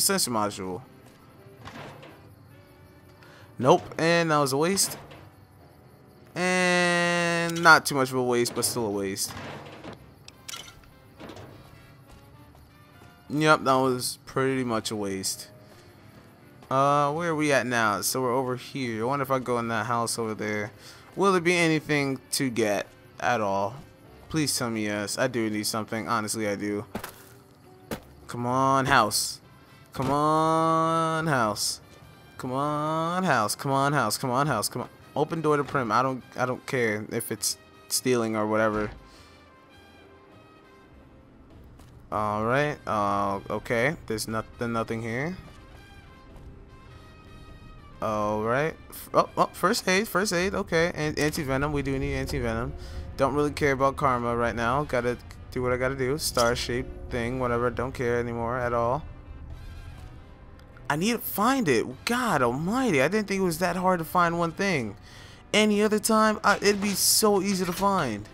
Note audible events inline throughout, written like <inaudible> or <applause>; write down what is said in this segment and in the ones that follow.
sensor module. Nope, and that was a waste. And not too much of a waste, but still a waste. Yep, that was pretty much a waste. Uh, where are we at now? So we're over here. I wonder if I go in that house over there. Will there be anything to get at all? Please tell me yes. I do need something. Honestly, I do. Come on, house. Come on, house. Come on, house. Come on, house. Come on, house. Come on. Open door to Primm. I don't. I don't care if it's stealing or whatever. All right. Uh. Okay. There's nothing. Nothing here. All right. Oh, oh, first aid. First aid. Okay. And anti venom. We do need anti venom. Don't really care about karma right now. Gotta do what I gotta do. Star shaped thing. Whatever. Don't care anymore at all. I need to find it. God almighty. I didn't think it was that hard to find one thing. Any other time, I, it'd be so easy to find.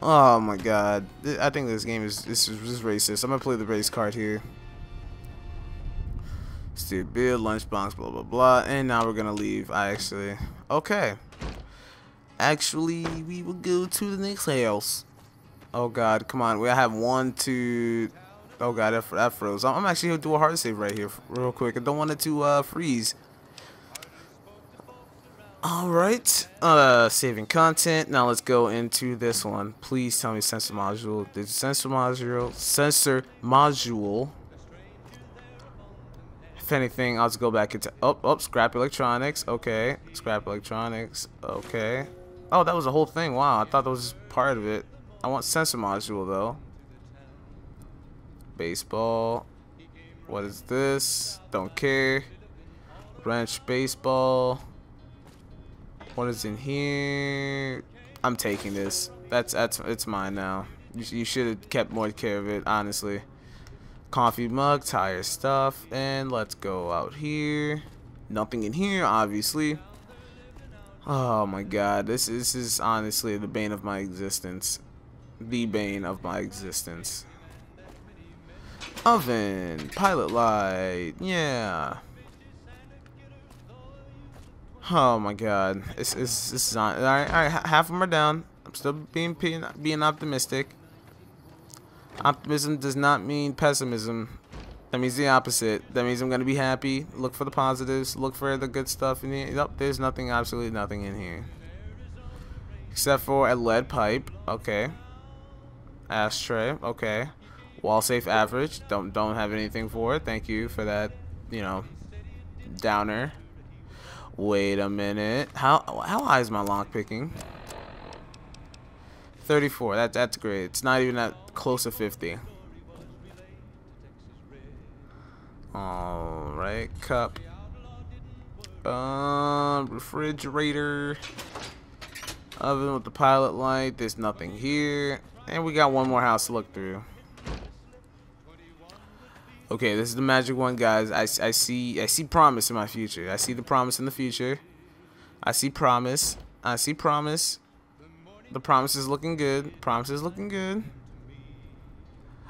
Oh my god. I think this game is this is racist. I'm gonna play the race card here. Stupid lunchbox, blah blah blah. And now we're gonna leave. I actually okay. Actually, we will go to the next house. Oh god, come on. We have one, two, Oh god, that, that froze. I'm actually gonna do a hard save right here real quick. I don't want it to uh, freeze. Alright, uh, saving content. Now let's go into this one. Please tell me sensor module. The sensor module, sensor module. If anything, I'll just go back into, oh, oh, scrap electronics. Okay, scrap electronics. Okay. Oh, that was the whole thing. Wow, I thought that was part of it. I want sensor module though. Baseball. What is this? Don't care. Wrench baseball. What is in here? I'm taking this. That's that's it's mine now. You, you should have kept more care of it, honestly. Coffee mug, tire stuff, and let's go out here. Nothing in here, obviously. Oh my god, this, this is honestly the bane of my existence. The bane of my existence. Oven, pilot light, yeah. Oh my god, this, this, this is on. All right, all right, half of them are down. I'm still being being optimistic. Optimism does not mean pessimism. That means the opposite. That means I'm gonna be happy. Look for the positives. Look for the good stuff in here. Nope, there's nothing, absolutely nothing in here, except for a lead pipe. Okay. Ashtray. Okay. Wall safe average. Don't don't have anything for it. Thank you for that. You know, downer. Wait a minute. How how high is my lock picking? 34. That that's great. It's not even that close to 50. All right, cup. Um, refrigerator. Oven with the pilot light. There's nothing here, and we got one more house to look through. Okay, this is the magic one, guys. I, I see I see promise in my future. I see the promise in the future. I see promise. I see promise. The promise is looking good. Promise is looking good.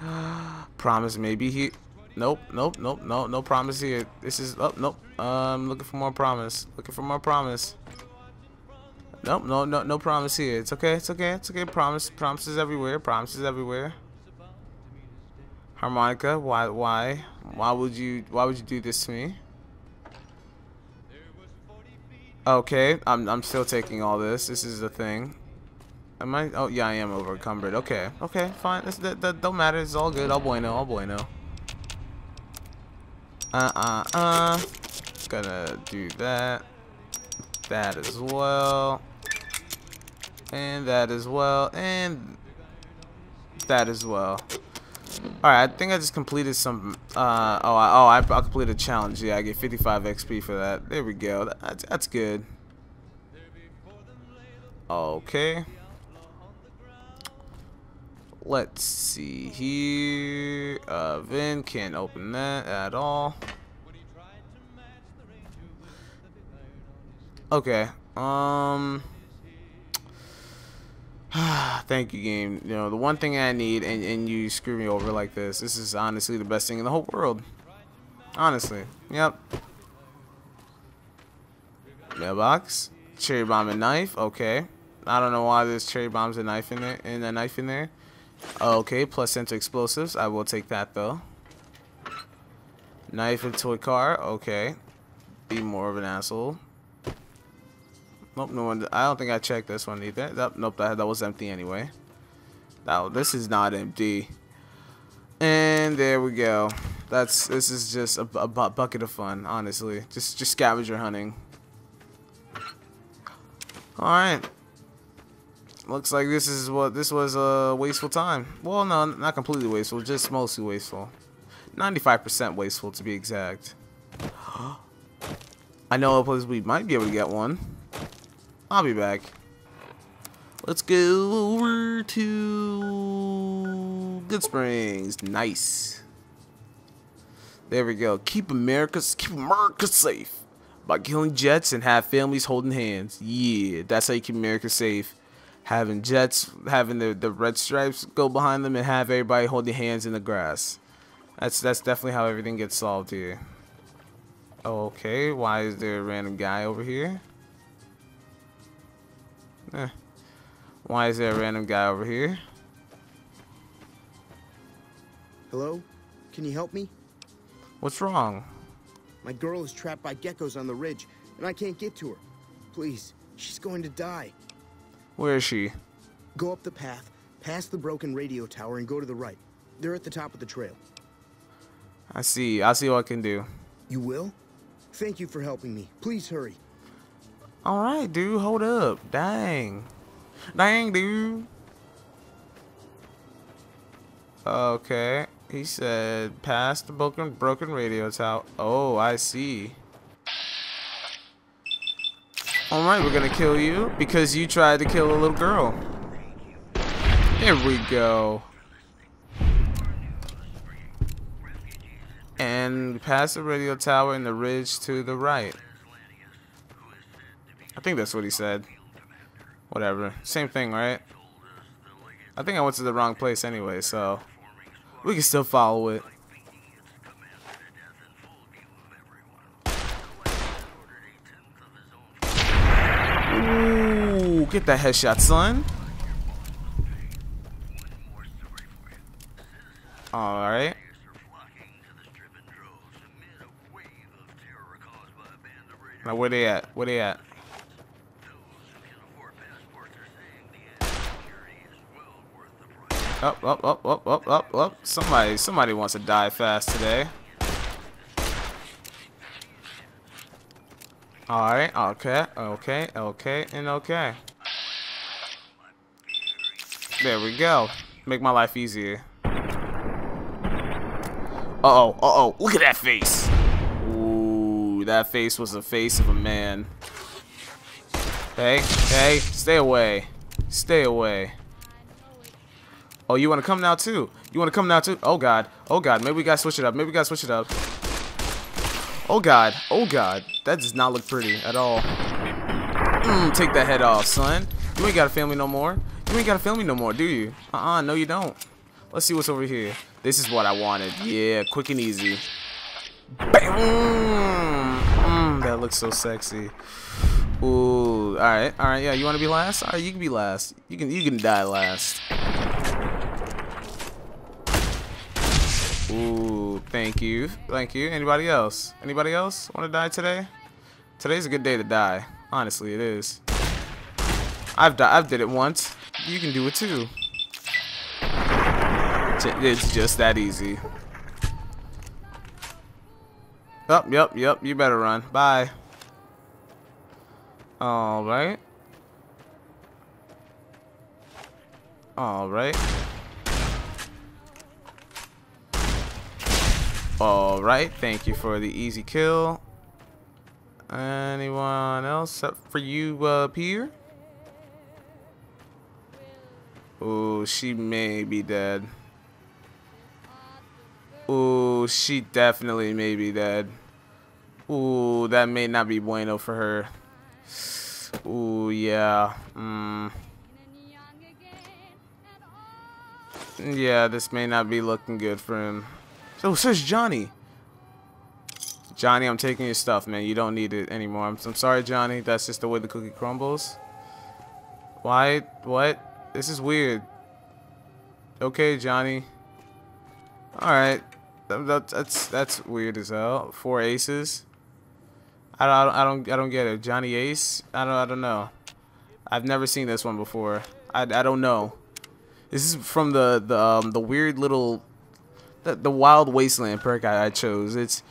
<gasps> promise maybe here. Nope, nope, nope, no, no promise here. This is oh nope. I'm um, looking for more promise. Looking for more promise. Nope, no, no, no promise here. It's okay, it's okay, it's okay. Promise, promises everywhere. Promises everywhere. Harmonica, why why? Why would you why would you do this to me? Okay, I'm I'm still taking all this. This is the thing. Am I oh yeah I am over encumbered. Okay. Okay, fine. This that, that don't matter. It's all good. All bueno, all bueno. Uh uh uh gonna do that. That as well. And that as well. And that as well. Alright, I think I just completed some, uh, oh, I, oh, I, I completed a challenge. Yeah, I get 55 XP for that. There we go. That's, that's good. Okay. Let's see here. Uh, Vin can't open that at all. Okay. Um. <sighs> Thank you, game. You know, the one thing I need, and, and you screw me over like this. This is honestly the best thing in the whole world. Honestly. Yep. Mailbox. Cherry bomb and knife. Okay. I don't know why there's cherry bombs and knife in there and a knife in there. Okay, plus center explosives. I will take that though. Knife and toy car. Okay. Be more of an asshole. Nope, no one. I don't think I checked this one either. That, nope, that, that was empty anyway. Now, this is not empty. And there we go. That's this is just a, a bucket of fun, honestly. Just just scavenger hunting. All right. Looks like this is what this was a wasteful time. Well, no, not completely wasteful, just mostly wasteful. 95% wasteful to be exact. <gasps> I know a place we might be able to get one. I'll be back. Let's go over to Goodsprings. Nice. There we go. Keep America, keep America safe by killing jets and have families holding hands. Yeah, that's how you keep America safe. Having jets, having the, the red stripes go behind them and have everybody holding hands in the grass. That's that's definitely how everything gets solved here. Okay, why is there a random guy over here? Eh. Why is there a random guy over here? Hello? Can you help me? What's wrong? My girl is trapped by geckos on the ridge, and I can't get to her. Please, she's going to die. Where is she? Go up the path, past the broken radio tower, and go to the right. They're at the top of the trail. I see. I'll see what I can do. You will? Thank you for helping me. Please hurry. Alright, dude. Hold up. Dang. Dang, dude. Okay. He said, past the broken, broken radio tower. Oh, I see. Alright, we're gonna kill you because you tried to kill a little girl. There we go. And past the radio tower in the ridge to the right. I think that's what he said. Whatever. Same thing, right? I think I went to the wrong place anyway, so we can still follow it. Ooh, get that headshot, son. Alright. Now where they at? Where they at? Up, up, up, up, up, up, up. Somebody, somebody wants to die fast today. Alright, okay, okay, okay, and okay. There we go. Make my life easier. Uh-oh, uh-oh, look at that face. Ooh, that face was the face of a man. Hey, hey, stay away. Stay away. Oh, you want to come now too? You want to come now too? Oh god. Oh god. Maybe we gotta switch it up. Maybe we gotta switch it up. Oh god. Oh god. That does not look pretty at all. Mm, take that head off, son. You ain't gotta film me no more. You ain't gotta film me no more, do you? Uh-uh. No, you don't. Let's see what's over here. This is what I wanted. Yeah, quick and easy. Bam! Mm, that looks so sexy. Ooh, all right, all right, yeah. You want to be last? All right, you can be last. You can, you can die last. Ooh, thank you. Thank you. Anybody else? Anybody else want to die today? Today's a good day to die. Honestly, it is. I've di I've did it once. You can do it too. It's just that easy. Up, oh, yep, yep. You better run. Bye. All right. All right. Alright, thank you for the easy kill. Anyone else up for you up here? Oh, she may be dead. Oh, she definitely may be dead. Ooh, that may not be bueno for her. Ooh, yeah. Mm. Yeah, this may not be looking good for him. So says Johnny. Johnny, I'm taking your stuff, man. You don't need it anymore. I'm, I'm sorry, Johnny. That's just the way the cookie crumbles. Why? What? This is weird. Okay, Johnny. Alright. That, that's that's weird as hell. Four aces. I don't, I don't I don't I don't get it. Johnny Ace? I don't I don't know. I've never seen this one before. I, I don't know. This is from the the um, the weird little the, the Wild Wasteland perk I, I chose. It's